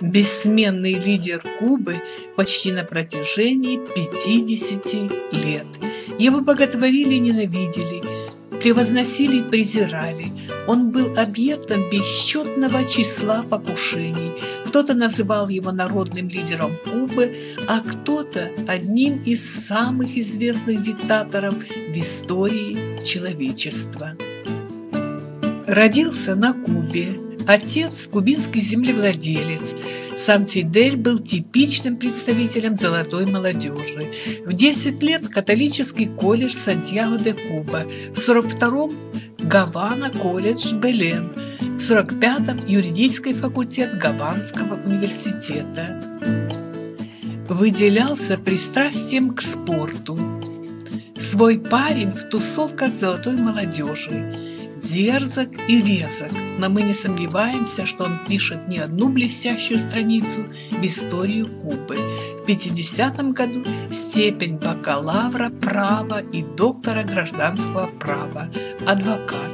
бессменный лидер Кубы почти на протяжении 50 лет. Его боготворили и ненавидели, превозносили и презирали. Он был объектом бесчетного числа покушений. Кто-то называл его народным лидером Кубы, а кто-то одним из самых известных диктаторов в истории человечества. Родился на Кубе Отец – кубинский землевладелец. Сам Фидель был типичным представителем золотой молодежи. В 10 лет католический колледж Сантьяго де Куба. В 42-м – Гавана колледж Белен. В 45-м – юридический факультет Гаванского университета. Выделялся пристрастием к спорту. Свой парень в тусовках золотой молодежи дерзок и резок, но мы не сомневаемся, что он пишет не одну блестящую страницу в историю Кубы. В 50 году степень бакалавра права и доктора гражданского права, адвокат.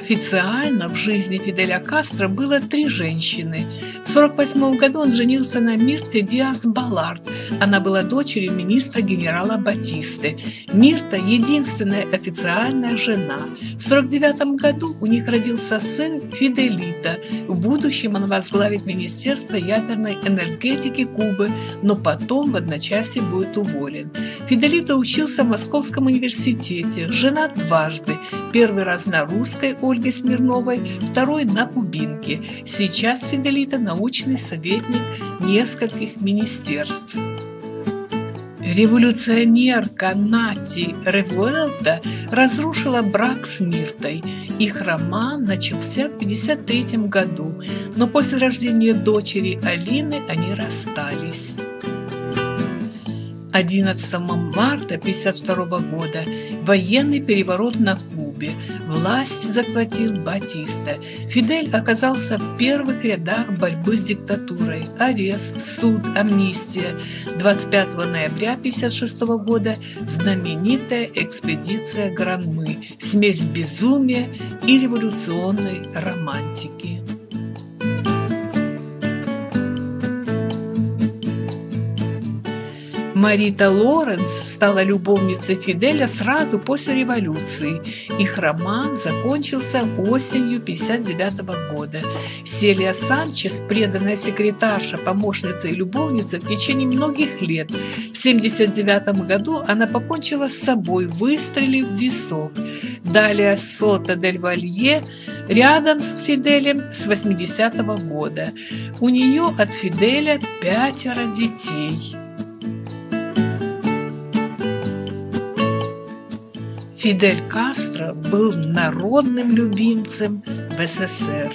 Официально в жизни Фиделя Кастро было три женщины. В 1948 году он женился на Мирте Диас Балард. Она была дочерью министра генерала Батисты. Мирта – единственная официальная жена. В 1949 году у них родился сын Фиделита. В будущем он возглавит Министерство ядерной энергетики Кубы, но потом в одночасье будет уволен. Фиделита учился в Московском университете, женат дважды. Первый раз на русской Ольге Смирновой, второй на кубинке. Сейчас Фиделита научный советник нескольких министерств. Революционерка Нати Ревуэлта разрушила брак с Миртой. Их роман начался в 1953 году, но после рождения дочери Алины они расстались. 11 марта 1952 года военный переворот на Кубе. Власть захватил Батиста. Фидель оказался в первых рядах борьбы с диктатурой. Арест, суд, амнистия. 25 ноября 1956 года знаменитая экспедиция Гранмы. Смесь безумия и революционной романтики. Марита Лоренс стала любовницей Фиделя сразу после революции. Их роман закончился осенью 1959 года. Селия Санчес, преданная секретарша, помощница и любовница в течение многих лет. В 1979 году она покончила с собой, выстрелив в висок. Далее Сота дель Валье рядом с Фиделем с 80 -го года. У нее от Фиделя пятеро детей. Фидель Кастро был народным любимцем в СССР.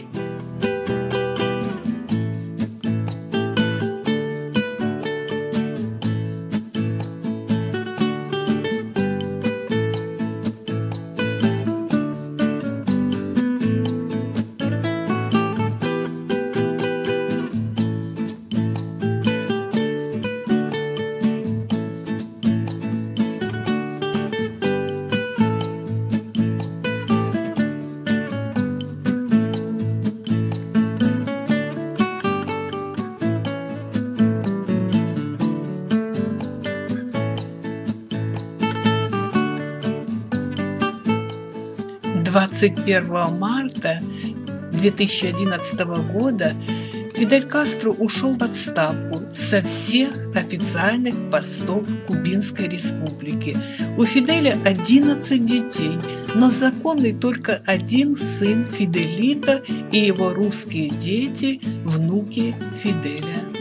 21 марта 2011 года Фидель Кастро ушел в отставку со всех официальных постов Кубинской республики. У Фиделя 11 детей, но законный только один сын Фиделита и его русские дети, внуки Фиделя.